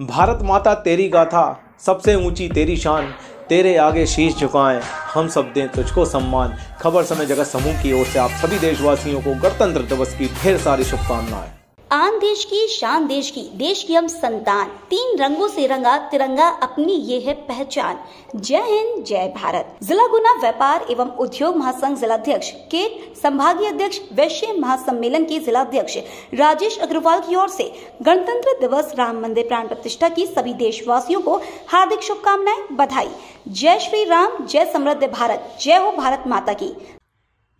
भारत माता तेरी गाथा, सबसे ऊँची तेरी शान, तेरे आगे शीश झुकाएँ, हम सब दें तुझको सम्मान। खबर समय जगत समूह की ओर से आप सभी देशवासियों को गणतंत्र दिवस की ढेर सारी शुभकामनाएँ। आन देश की, शान देश की देश की हम संतान। तीन रंगों से रंगा, तिरंगा अपनी ये है पहचान। जय हिंद, जय भारत। जिला गुना व्यापार एवं उद्योग महासंघ जिलाध्यक्ष, के संभागीय अध्यक्ष, वैश्य महासम्मेलन के जिलाध्यक्ष, राजेश अग्रवाल की ओर से गणतंत्र दिवस राम मंदिर प्राण प्रतिष्ठा की सभी देशवासियों को हार्दिक शुभकामनाएँ बधाई। जय श्री राम, जय समृद्ध भारत, जय हो भारत माता की।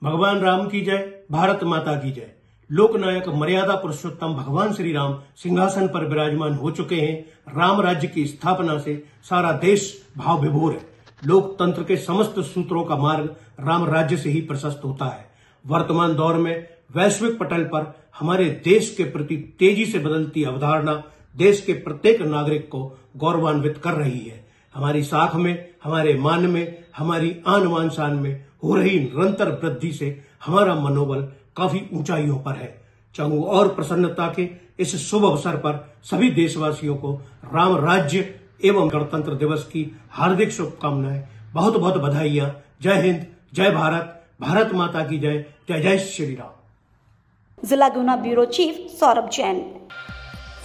भगवान राम की जय, भारत माता की जय। लोकनायक मर्यादा पुरुषोत्तम भगवान श्री राम सिंहासन पर विराजमान हो चुके हैं। राम राज्य की स्थापना से सारा देश भाव विभोर है। लोकतंत्र के समस्त सूत्रों का मार्ग राम राज्य से ही प्रशस्त होता है। वर्तमान दौर में वैश्विक पटल पर हमारे देश के प्रति तेज़ी से बदलती अवधारणा देश के प्रत्येक नागरिक को गौरवान्वित कर रही है। हमारी साख में, हमारे मान में, हमारी आन मान शान में हो रही निरंतर वृद्धि से हमारा मनोबल काफ़ी ऊंचाइयों पर है। चाहूँ और प्रसन्नता के इस शुभ अवसर पर सभी देशवासियों को राम राज्य एवं गणतंत्र दिवस की हार्दिक शुभकामनाएँ। बहुत बहुत बधाइयाँ। जय हिंद जय भारत भारत माता की जय जय जय श्री राम। जिला Guna bureau chief Saurabh Jain.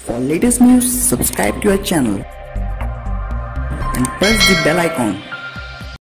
For latest news subscribe to our channel and press the bell icon.